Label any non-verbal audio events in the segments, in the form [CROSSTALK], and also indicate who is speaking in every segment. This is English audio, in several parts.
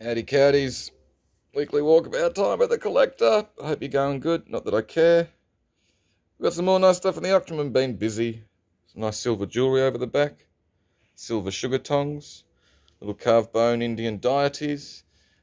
Speaker 1: Howdy cowdies. Weekly walkabout time with the collector. I hope you're going good. Not that I care. We've got some more nice stuff in the auction room. Been busy. Some nice silver jewellery over the back. Silver sugar tongs. Little carved bone Indian deities.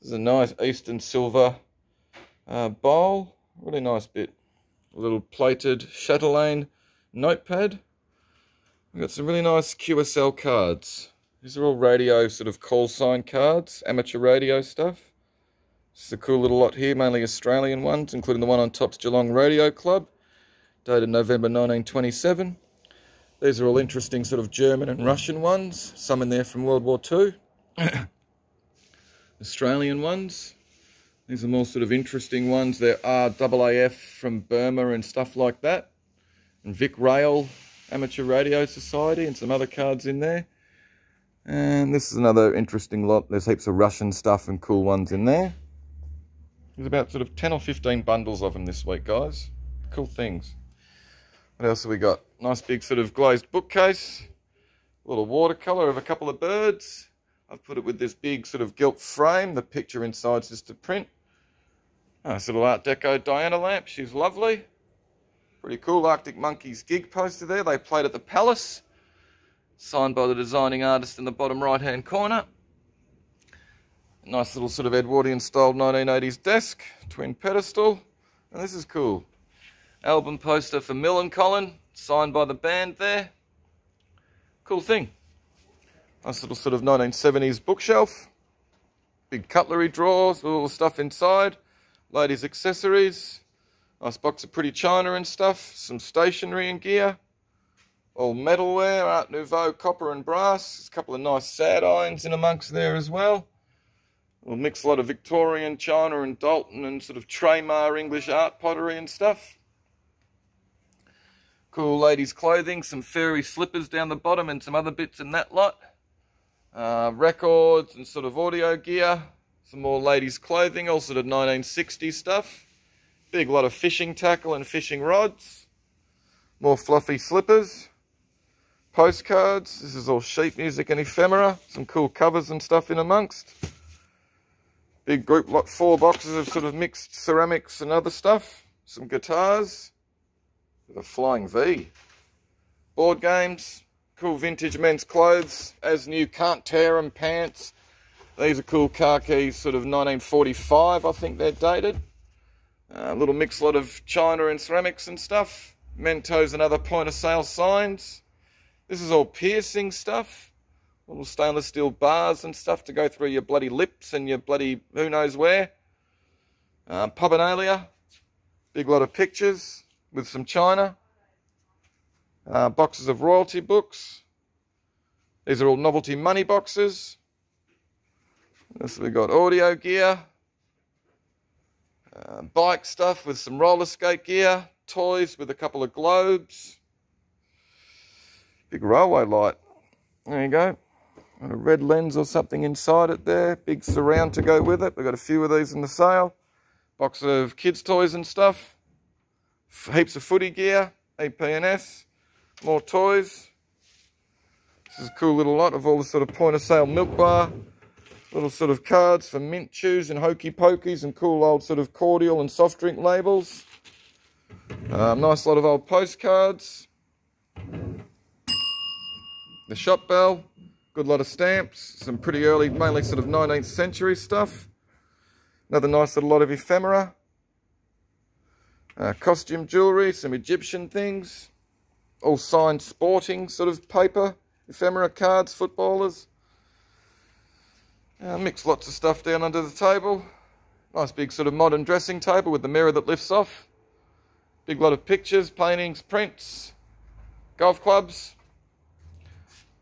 Speaker 1: This is a nice Eastern silver uh, bowl. Really nice bit. A little plated chatelaine notepad. We've got some really nice QSL cards. These are all radio sort of call sign cards, amateur radio stuff. This is a cool little lot here, mainly Australian ones, including the one on top's Geelong Radio Club, dated November 1927. These are all interesting sort of German and Russian ones, some in there from World War II. [COUGHS] Australian ones. These are more sort of interesting ones. There are AAF from Burma and stuff like that. And Vic Rail Amateur Radio Society and some other cards in there. And this is another interesting lot. There's heaps of Russian stuff and cool ones in there. There's about sort of 10 or 15 bundles of them this week, guys. Cool things. What else have we got? Nice big sort of glazed bookcase. A little watercolour of a couple of birds. I've put it with this big sort of gilt frame. The picture inside's just a print. Ah, nice little Art Deco Diana lamp. She's lovely. Pretty cool Arctic Monkeys gig poster there. They played at the Palace signed by the designing artist in the bottom right hand corner. Nice little sort of Edwardian style 1980s desk, twin pedestal, and this is cool. Album poster for Millencolin, signed by the band there. Cool thing. Nice little sort of 1970s bookshelf. Big cutlery drawers with all the stuff inside. Ladies' accessories. Nice box of pretty china and stuff. Some stationery and gear all metalware, Art Nouveau copper and brass. There's a couple of nice sad irons in amongst there as well. We'll mix a lot of Victorian china and Doulton and sort of Traymar English art pottery and stuff. Cool ladies' clothing, some fairy slippers down the bottom and some other bits in that lot. Uh, records and sort of audio gear. Some more ladies' clothing, all sort of 1960s stuff. Big lot of fishing tackle and fishing rods. More fluffy slippers postcards. This is all sheet music and ephemera. Some cool covers and stuff in amongst. Big group lot, four boxes of sort of mixed ceramics and other stuff. Some guitars. A flying V. Board games. Cool vintage men's clothes. As new, can't tear them pants. These are cool car keys, sort of 1945, I think they're dated. A uh, little mixed lot of china and ceramics and stuff. Mentos and other point of sale signs. This is all piercing stuff. Little stainless steel bars and stuff to go through your bloody lips and your bloody who knows where. Um, Pubinalia. Big lot of pictures with some china. Uh, boxes of royalty books. These are all novelty money boxes. This we got audio gear. Uh, bike stuff with some roller skate gear. Toys with a couple of globes. Big railway light. There you go. And a red lens or something inside it there. Big surround to go with it. We've got a few of these in the sale. Box of kids' toys and stuff. Heaps of footy gear. EPNS. More toys. This is a cool little lot of all the sort of point of sale milk bar. Little sort of cards for mint chews and hokey pokies and cool old sort of cordial and soft drink labels. Um, nice lot of old postcards. The shop bell, good lot of stamps, some pretty early, mainly sort of 19th century stuff. Another nice little lot of ephemera. Uh, costume jewellery, some Egyptian things. All signed sporting sort of paper. Ephemera cards, footballers. Uh, mix lots of stuff down under the table. Nice big sort of modern dressing table with the mirror that lifts off. Big lot of pictures, paintings, prints, golf clubs.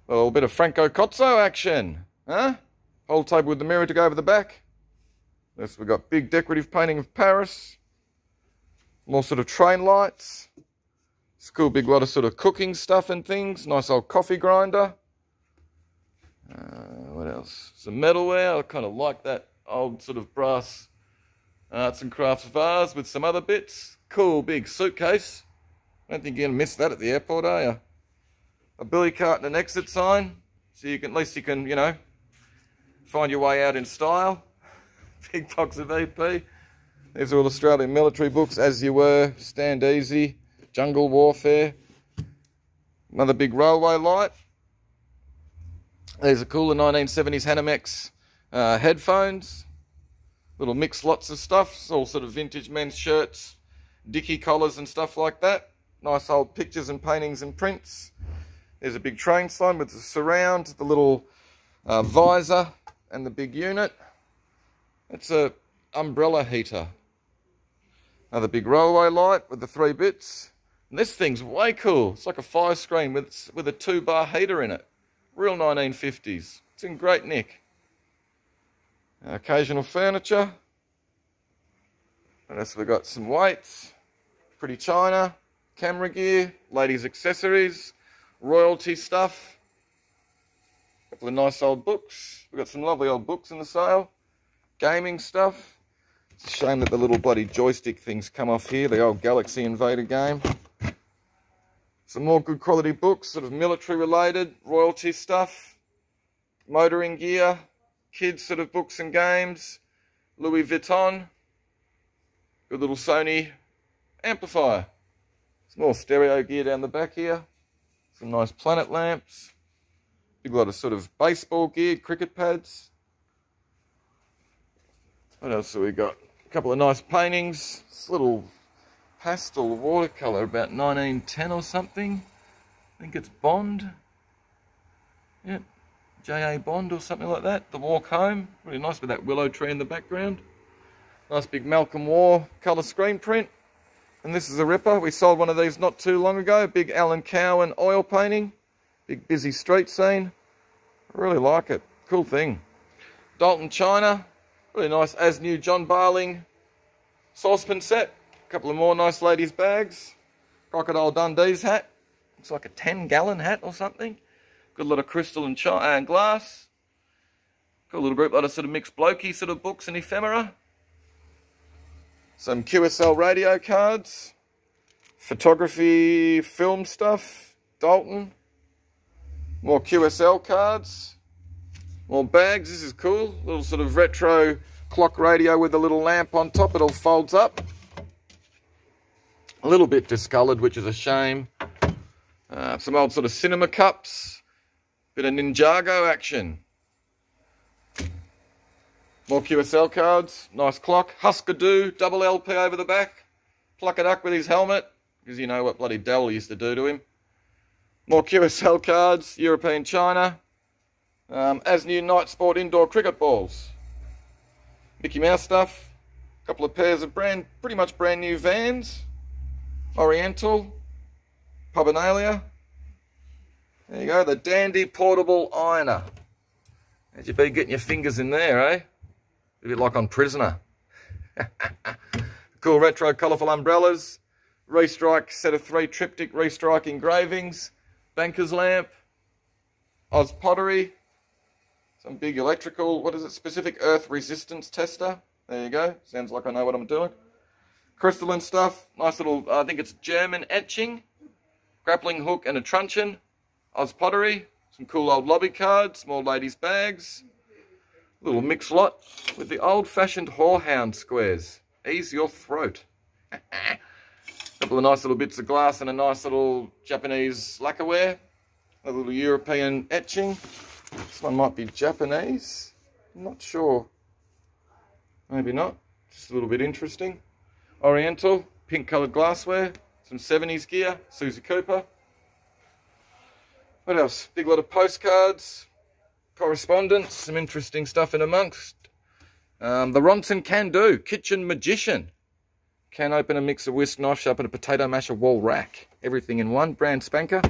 Speaker 1: A little bit of Franco Cozzo action, huh? Whole table with the mirror to go over the back. This we've got big decorative painting of Paris. More sort of train lights. It's cool big lot of sort of cooking stuff and things. Nice old coffee grinder. Uh, what else? Some metalware. I kind of like that old sort of brass arts and crafts vase with some other bits. Cool big suitcase. I don't think you're going to miss that at the airport, are you? A billy cart and an exit sign. So you can, at least you can, you know, find your way out in style. [LAUGHS] Big box of EP. These are all Australian military books, As You Were, Stand Easy, Jungle Warfare. Another big railway light. These are cool, the 1970s Hanimex uh, headphones. Little mix lots of stuff. It's all sort of vintage men's shirts, dicky collars and stuff like that. Nice old pictures and paintings and prints. There's a big train sign with the surround, the little uh, visor and the big unit. It's a umbrella heater. Another big railway light with the three bits. And this thing's way cool. It's like a fire screen with, with a two bar heater in it. Real 1950s. It's in great nick. Occasional furniture. And else we got some weights, pretty china, camera gear, ladies accessories, royalty stuff. A couple of nice old books. We've got some lovely old books in the sale. Gaming stuff. It's a shame that the little bloody joystick things come off here, the old Galaxy Invader game. Some more good quality books, sort of military related, royalty stuff, motoring gear, kids sort of books and games, Louis Vuitton, good little Sony amplifier. Some more stereo gear down the back here, some nice planet lamps, big lot of sort of baseball gear, cricket pads. What else have we got? A couple of nice paintings, this little pastel watercolor about 1910 or something. I think it's Bond. Yep, J.A. Bond or something like that. The Walk Home, really nice with that willow tree in the background. Nice big Malcolm War colour screen print. And this is a ripper. We sold one of these not too long ago. Big Alan Cowan oil painting. Big busy street scene. I really like it. Cool thing. Doulton China. Really nice as new John Barling saucepan set A couple of more nice ladies' bags. Crocodile Dundee's hat. Looks like a 10 gallon hat or something. Good lot of crystal and, and uh, glass. Got a little group, lot of sort of mixed blokey sort of books and ephemera. Some QSL radio cards. Photography, film stuff. Doulton. More QSL cards. More bags. This is cool. Little sort of retro clock radio with a little lamp on top. It all folds up a little bit discoloured, which is a shame. Uh, some old sort of cinema cups, bit of Ninjago action. More QSL cards, nice clock. Husker Du, double LP over the back. Pluck it up with his helmet, because you know what bloody Dell used to do to him. More QSL cards, European China. Um, as new Night Sport indoor cricket balls. Mickey Mouse stuff. A couple of pairs of brand, pretty much brand new vans. Oriental, Pubinalia. There you go, the Dandy Portable Ironer. How'd you be getting your fingers in there, eh? A bit like on Prisoner. [LAUGHS] cool retro colourful umbrellas. Restrike set of three triptych restrike engravings. Banker's lamp. Oz pottery. Some big electrical, what is it, specific earth resistance tester. There you go. Sounds like I know what I'm doing crystalline stuff. Nice little, I think it's German etching. Grappling hook and a truncheon. Oz pottery. Some cool old lobby cards. small ladies' bags. Little mix lot with the old-fashioned horehound squares. Ease your throat. a [LAUGHS] Couple of nice little bits of glass and a nice little Japanese lacquerware. A little European etching. This one might be Japanese. I'm not sure. Maybe not. Just a little bit interesting. Oriental, pink coloured glassware, some 70s gear, Susie Cooper. What else? Big lot of postcards, correspondence, some interesting stuff in amongst. Um, the Ronson Can Do, Kitchen Magician. Can open a mixer, whisk, knife sharp, and a potato masher, wall rack. Everything in one, brand spanker.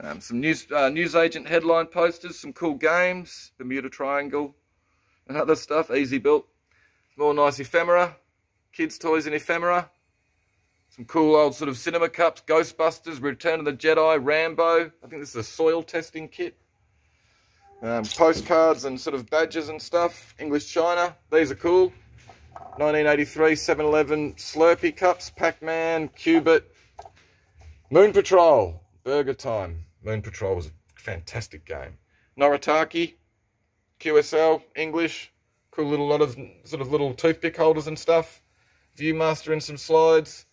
Speaker 1: Um, some news, uh, newsagent headline posters, some cool games, Bermuda Triangle, and other stuff, easy built. More nice ephemera, kids' toys and ephemera. Some cool old sort of cinema cups, Ghostbusters, Return of the Jedi, Rambo. I think this is a soil testing kit. Um, postcards and sort of badges and stuff. English China. These are cool. 1983 7-Eleven Slurpee cups, Pac-Man, Cubit. Moon Patrol, Burger Time. Moon Patrol was a fantastic game. Noritake, QSL, English, Cool little lot of sort of little toothpick holders and stuff. Viewmaster and some slides.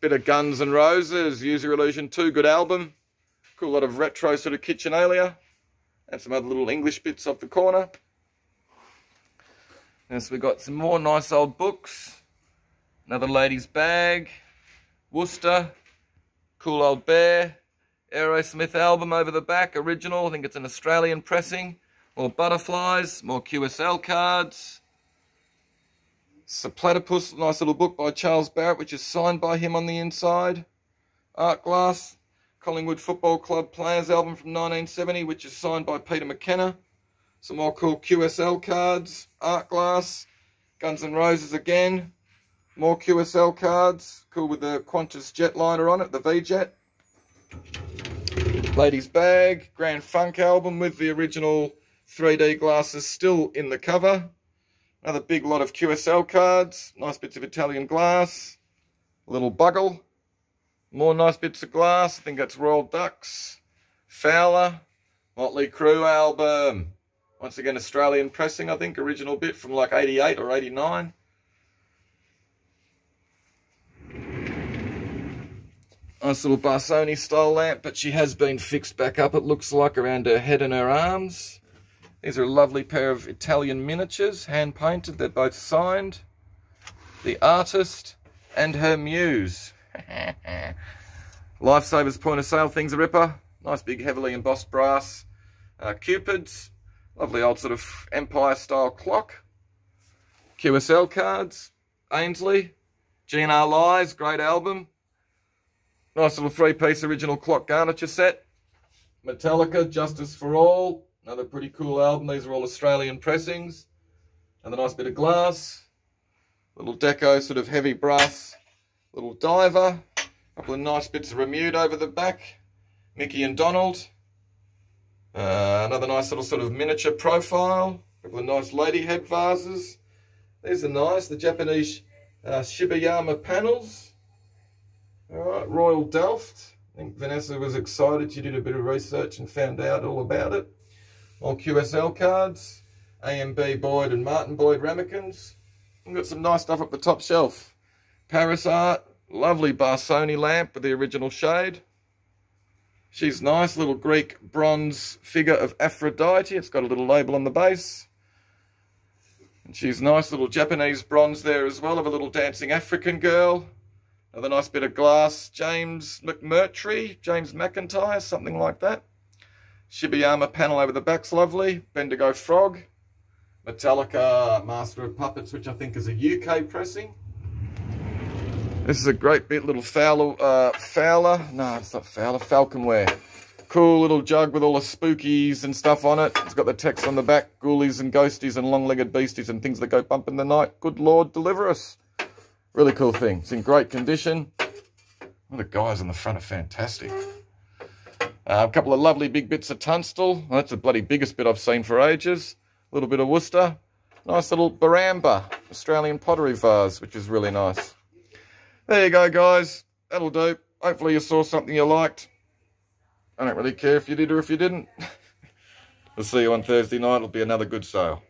Speaker 1: Bit of Guns and Roses, Use Your Illusion 2, good album. Cool lot of retro sort of kitchenalia. And some other little English bits off the corner. And so we got some more nice old books. Another lady's bag. Worcester. Cool old bear. Aerosmith album over the back, original. I think it's an Australian pressing. More butterflies, more QSL cards. It's a platypus, nice little book by Charles Barrett, which is signed by him on the inside. Art Glass, Collingwood Football Club Players album from 1970, which is signed by Peter McKenna. Some more cool QSL cards, Art Glass, Guns N' Roses again. More QSL cards, cool with the Qantas jetliner on it, the V-Jet. Ladies Bag, Grand Funk album with the original 3D glasses still in the cover. Another big lot of QSL cards. Nice bits of Italian glass. A little bugle. More nice bits of glass. I think that's Royal Dux. Fowler. Motley Crue album. Once again, Australian pressing, I think. Original bit from like 88 or 89. Nice little Barsoni style lamp, but she has been fixed back up, it looks like, around her head and her arms. These are a lovely pair of Italian miniatures, hand painted, they're both signed. The artist and her muse. [LAUGHS] Lifesavers point of sale things a ripper. Nice big heavily embossed brass. Uh, Cupids. Lovely old sort of Empire style clock. QSL cards. Aynsley. GNR Lies, great album. Nice little three-piece original clock garniture set. Metallica, Justice for All. Another pretty cool album. These are all Australian pressings. And Another nice bit of glass. Little deco, sort of heavy brass. Little diver. A couple of nice bits of Remued over the back. Mickey and Donald. Uh, another nice little sort of miniature profile. A couple of nice lady head vases. These are nice. The Japanese uh, Shibayama panels. All right, Royal Delft. I think Vanessa was excited. She did a bit of research and found out all about it. All QSL cards, AMB Boyd and Martin Boyd ramekins. We've got some nice stuff up the top shelf. Paris art, lovely Barsoni lamp with the original shade. She's nice, little Greek bronze figure of Aphrodite. It's got a little label on the base. And she's nice little Japanese bronze there as well of a little dancing African girl. Another nice bit of glass, James McMurtry, James McIntyre, something like that. Shibayama panel over the back's lovely. Bendigo Frog. Metallica Master of Puppets, which I think is a UK pressing. This is a great bit, little Fowler, uh, Fowler, no, it's not Fowler, Falconware. Cool little jug with all the spookies and stuff on it. It's got the text on the back, ghoulies and ghosties and long-legged beasties and things that go bump in the night. Good Lord, deliver us. Really cool thing. It's in great condition. The guys on the front are fantastic. Uh, a couple of lovely big bits of Tunstall. Well, that's the bloody biggest bit I've seen for ages. A little bit of Worcester. Nice little Baramba Australian pottery vase, which is really nice. There you go, guys. That'll do. Hopefully you saw something you liked. I don't really care if you did or if you didn't. [LAUGHS] we'll see you on Thursday night. It'll be another good sale.